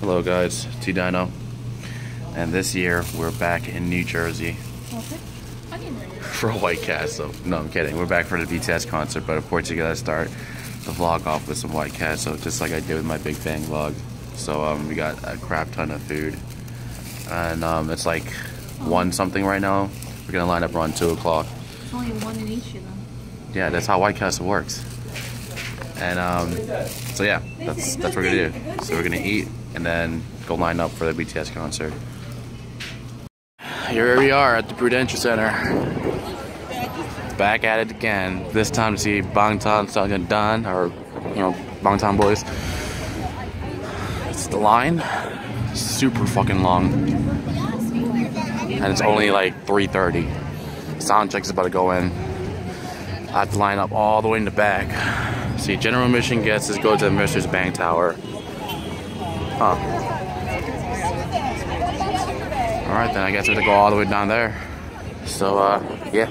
Hello guys, T Dyno. And this year we're back in New Jersey for White Castle. No, I'm kidding. We're back for the BTS concert, but of course you gotta start the vlog off with some White Castle, just like I did with my Big Bang vlog. So um, we got a crap ton of food, and um, it's like one something right now. We're gonna line up around two o'clock. It's only one in each of them. Yeah, that's how White Castle works. And um, so yeah, that's that's what we're gonna do. So we're gonna eat and then go line up for the BTS concert. Here we are at the Prudential Center. Back at it again. This time to see Bangtan Sonyeondan or you know Bangtan Boys. It's the line, super fucking long, and it's only like 3:30. Sound check's about to go in. I have to line up all the way in the back. See, general admission guests is go to the Mercer's Bank Tower. Huh. Alright then, I guess we have to go all the way down there. So, uh, yeah.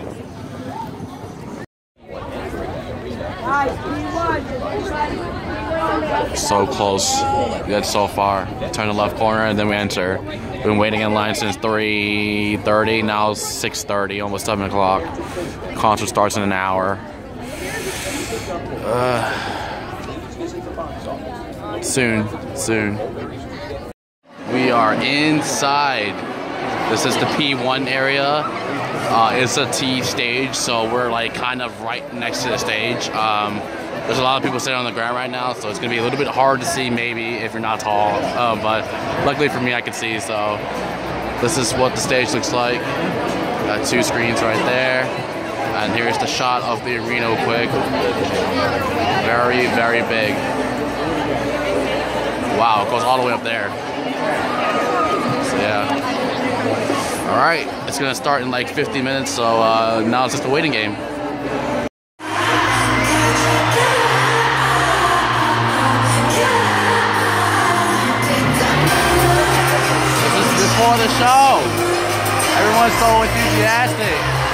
So close. Got so far. Turn the left corner and then we enter. Been waiting in line since 3.30, now it's 6.30, almost 7 o'clock. Concert starts in an hour. Uh, soon, soon. We are inside. This is the P1 area. Uh, it's a T stage, so we're like kind of right next to the stage. Um, there's a lot of people sitting on the ground right now, so it's gonna be a little bit hard to see maybe if you're not tall. Uh, but luckily for me, I can see. So this is what the stage looks like. Got two screens right there. And here's the shot of the arena quick. Very, very big. Wow, it goes all the way up there. So yeah. All right, it's gonna start in like 50 minutes, so uh, now it's just a waiting game. This is before the show. Everyone's so enthusiastic.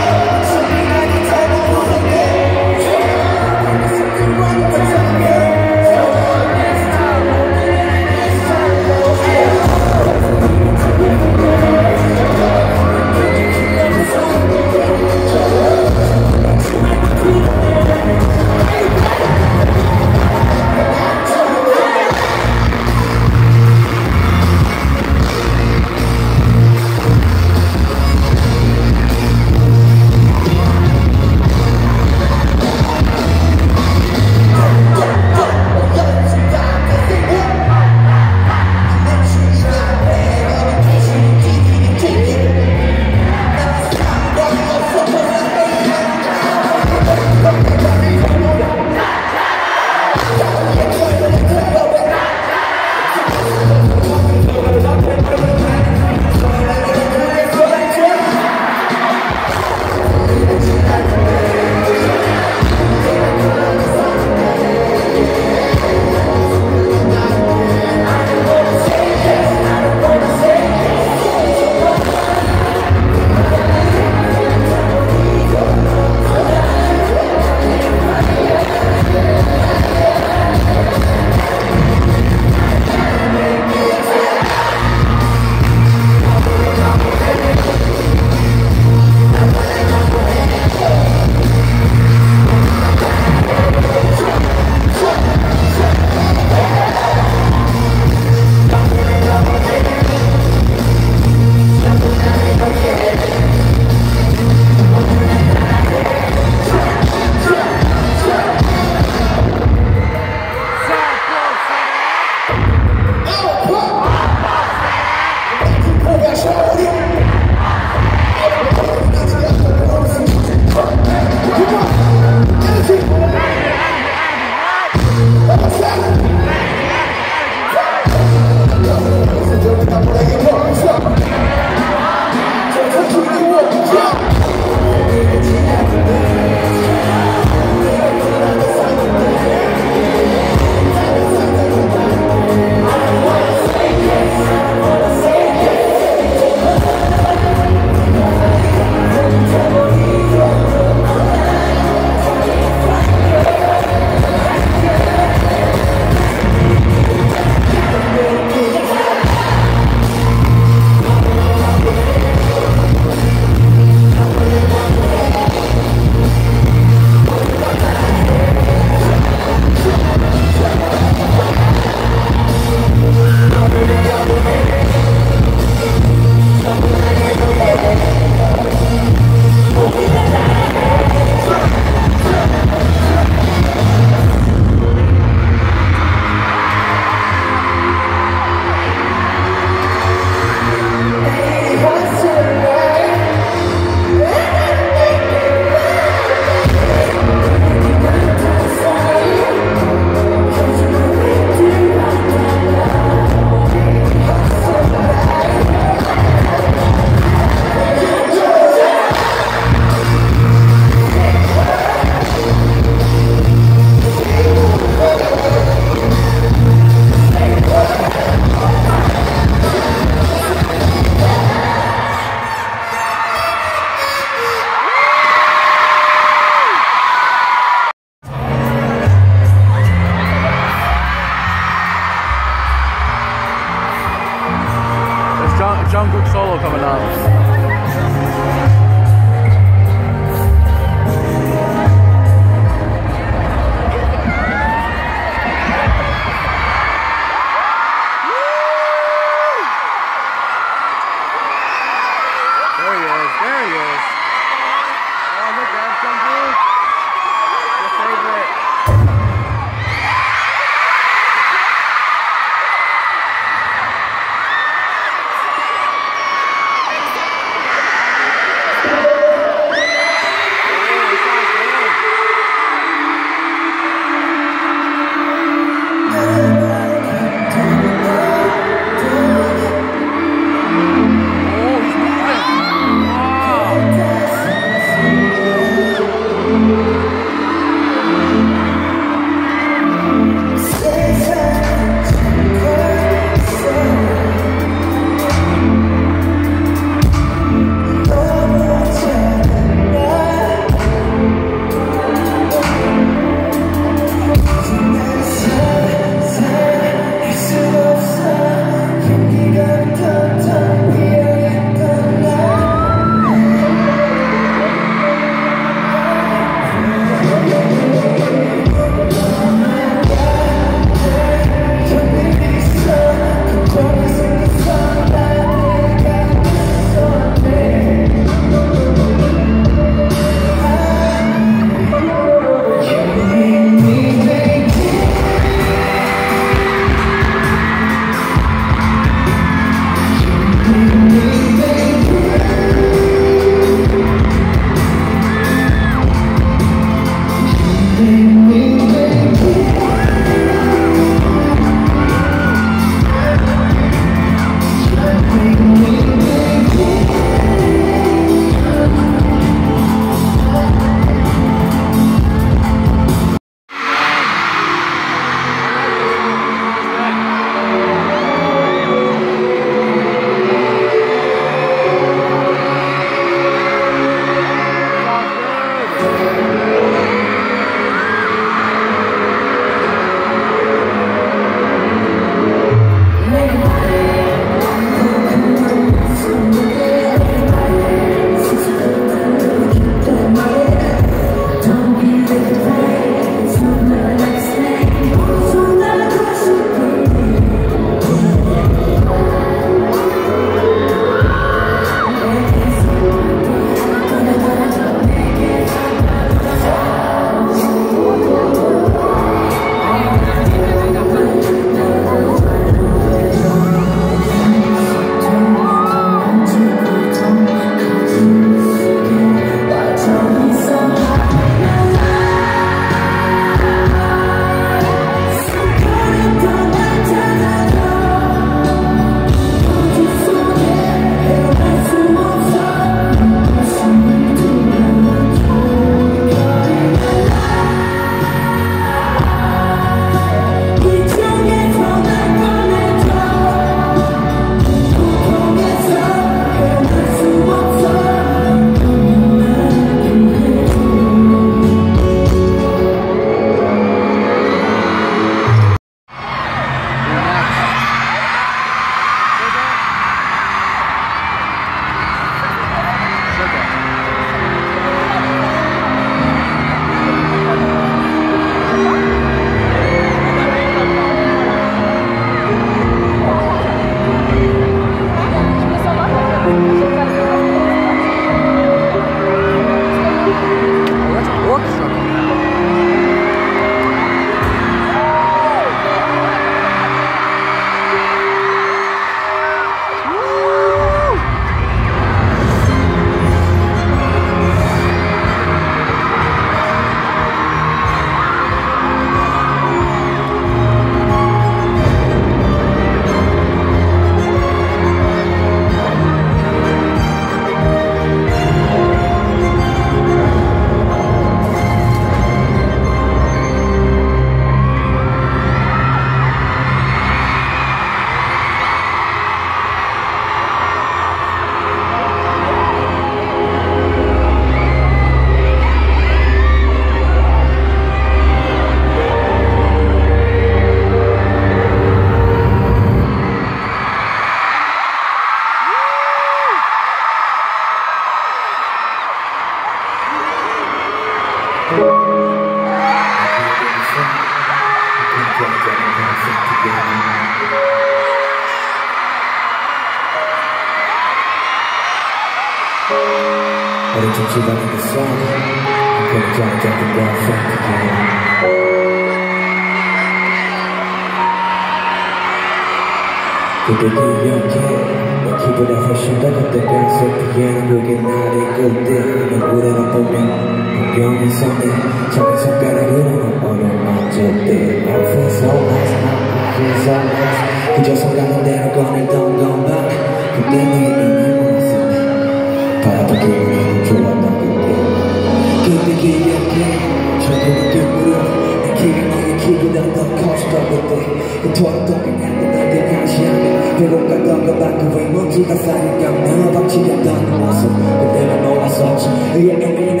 Ketua untuk ingat bagian Asia Belum datang ke batu Wai mau kita sayang Yang nama bang cinta dan masuk Benda nama asal Ia ingin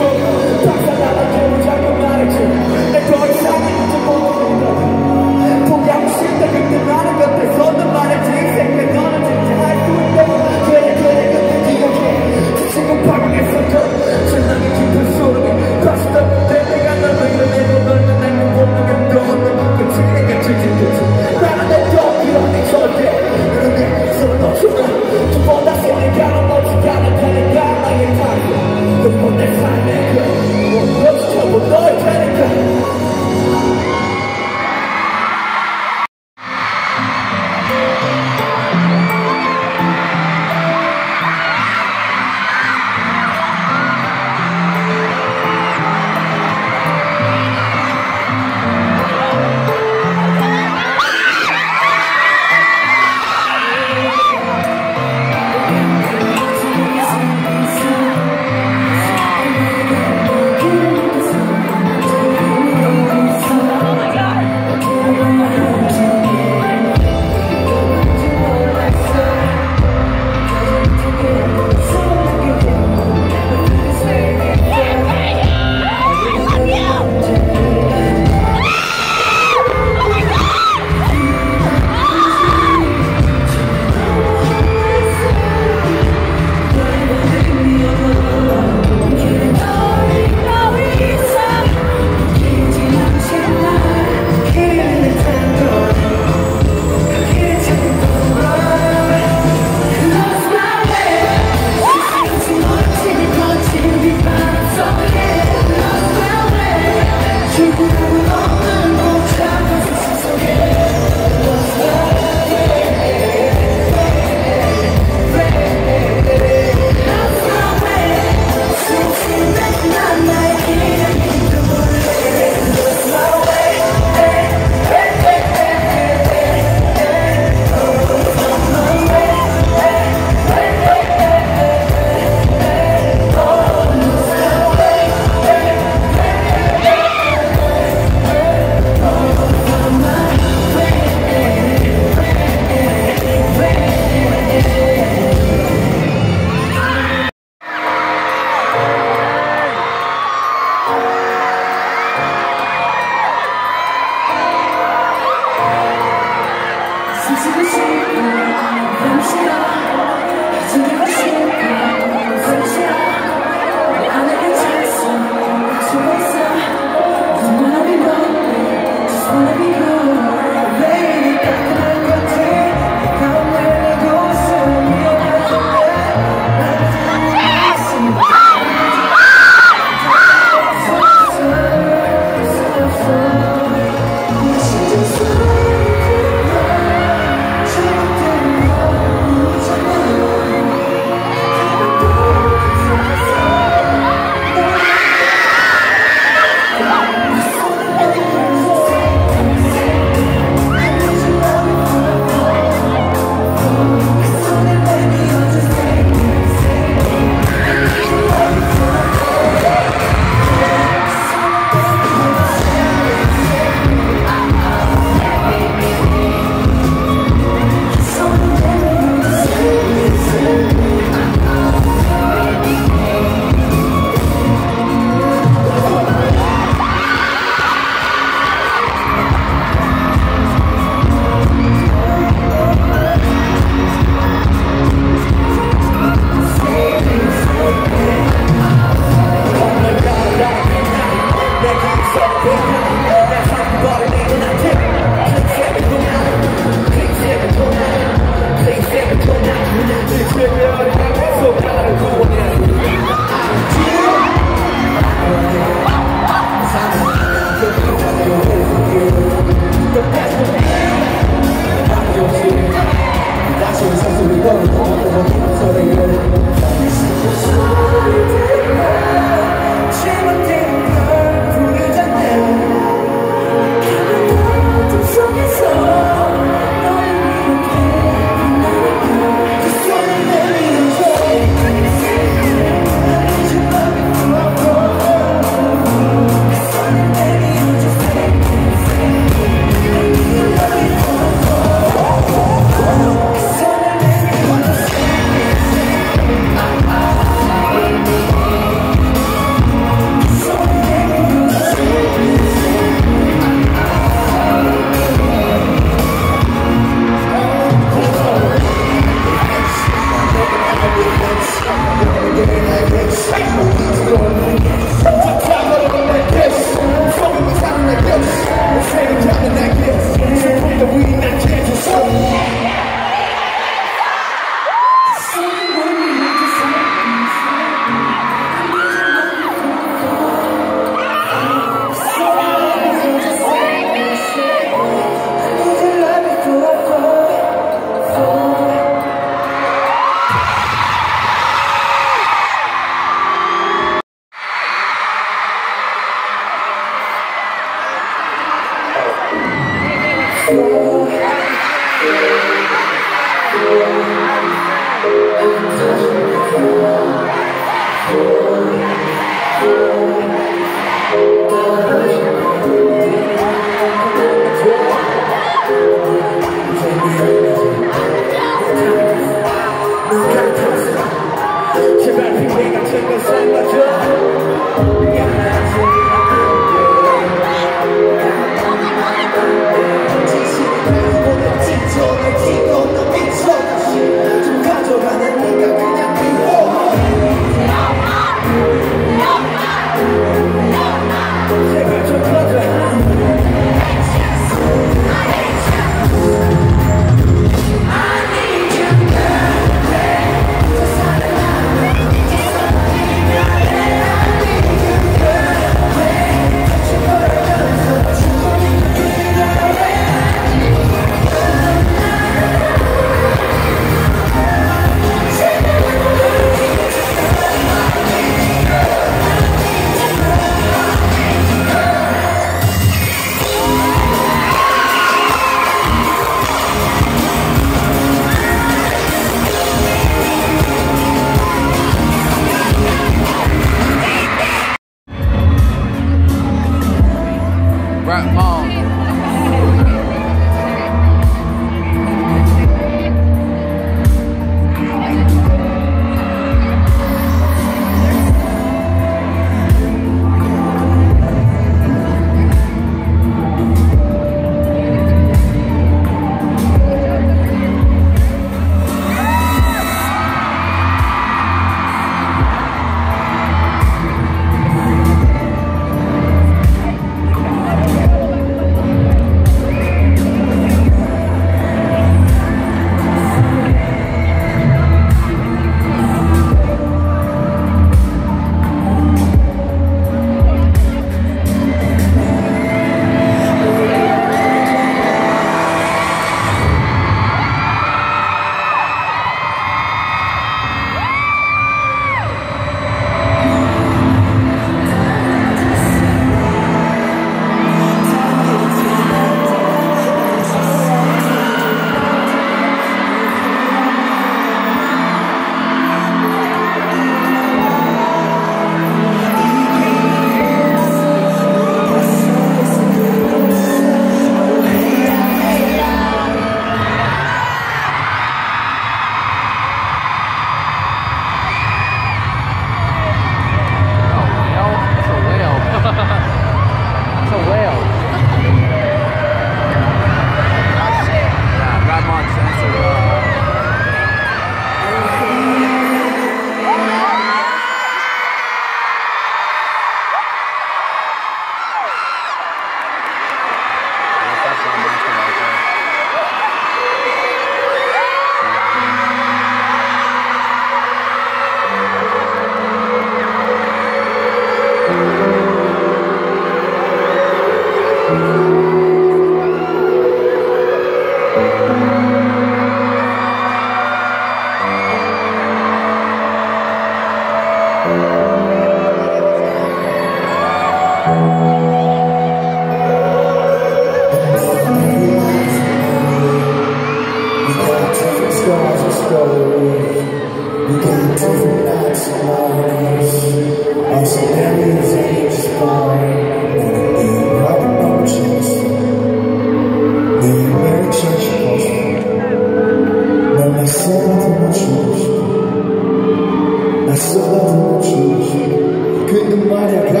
Gracias.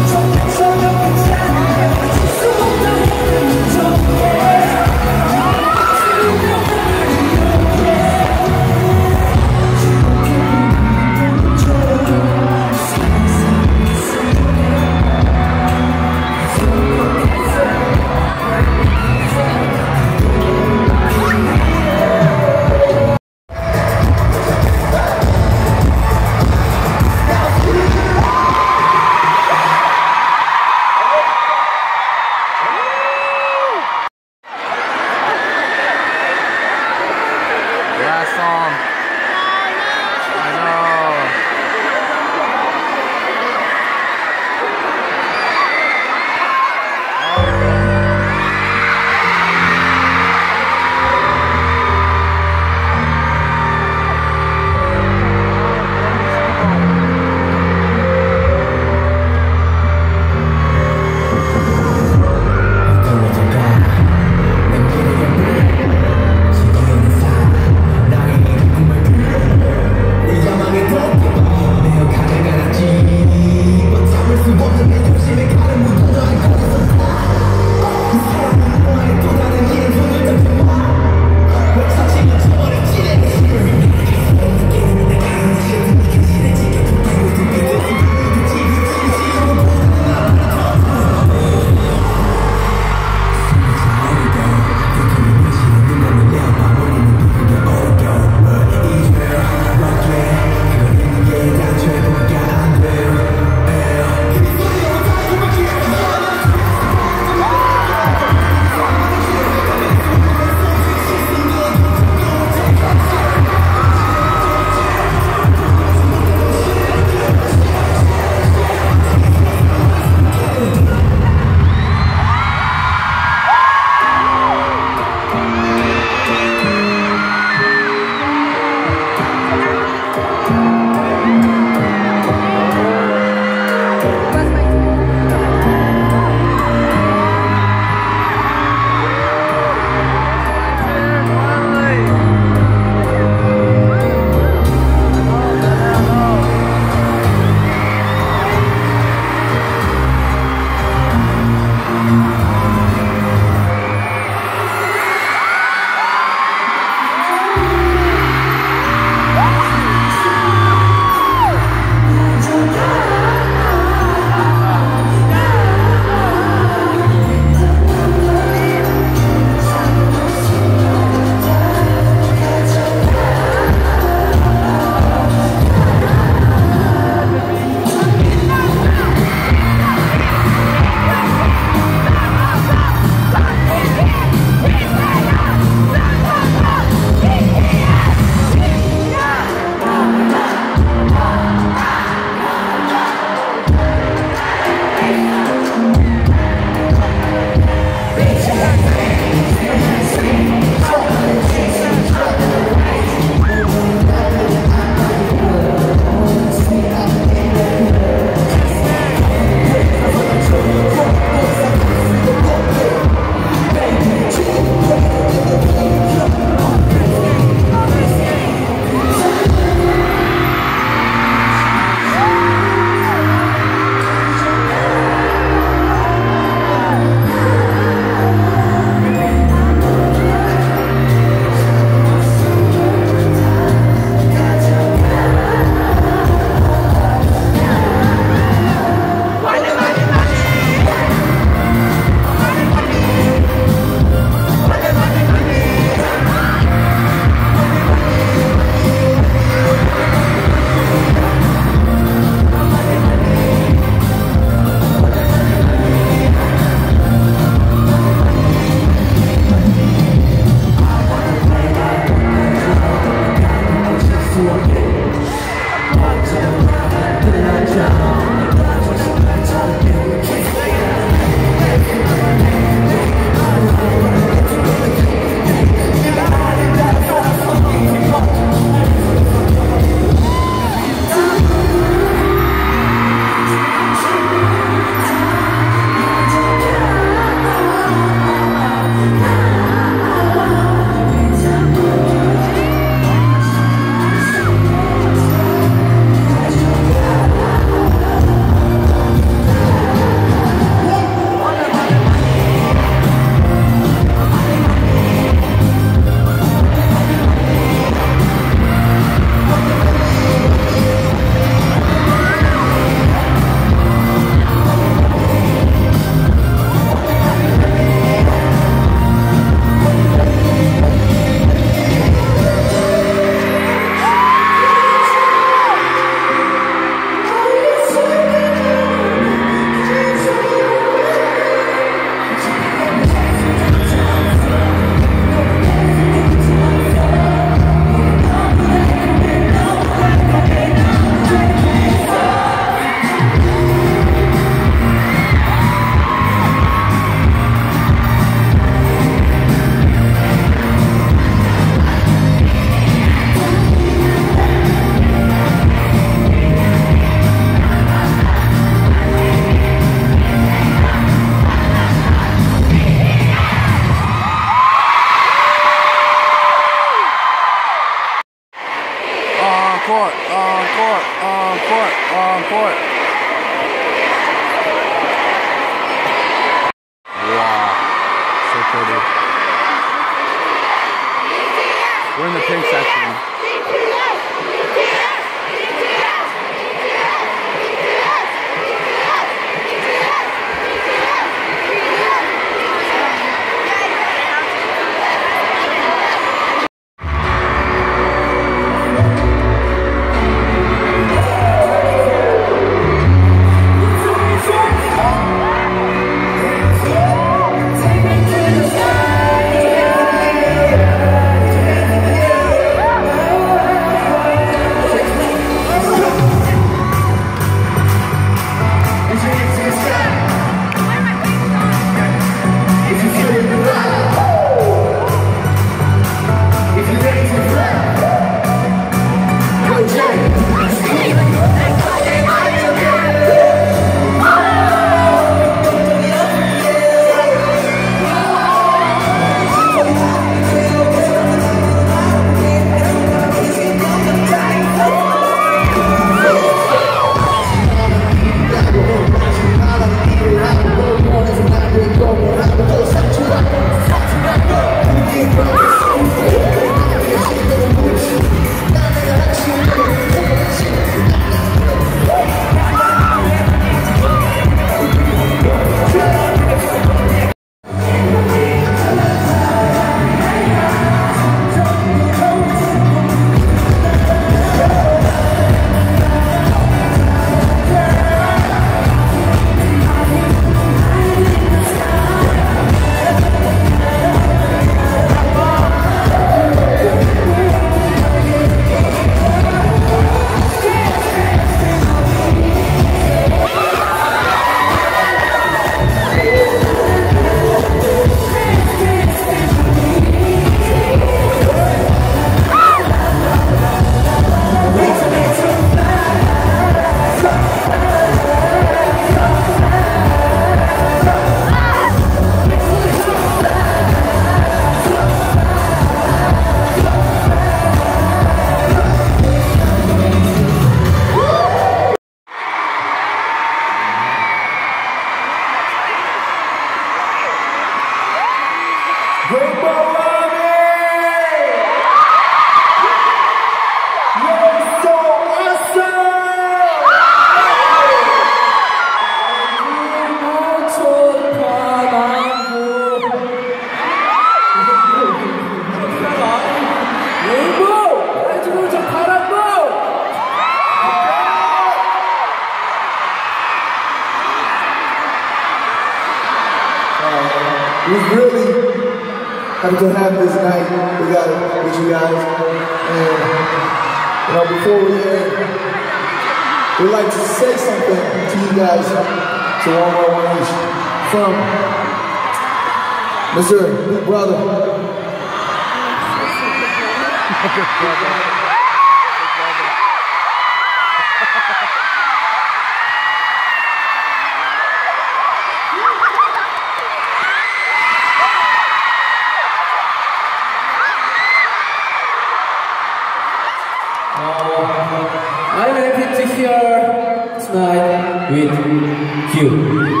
I'm happy to here tonight with you.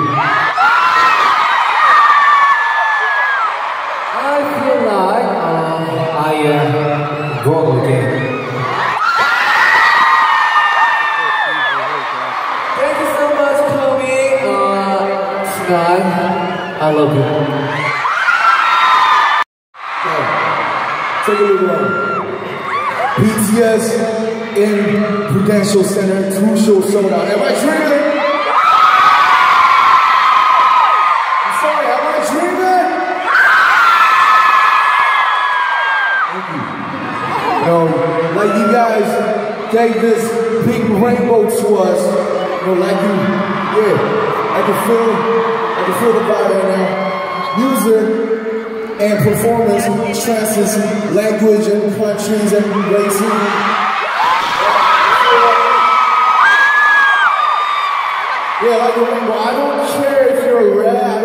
Prudential Center, two shows sold. Am I dreaming? I'm sorry, am I dreaming? Thank you. You know, like you guys gave this big rainbow to us. You like you, yeah, I can feel, I can feel the vibe right now. Music and performance transcends language and countries and races. I don't care if you're red, I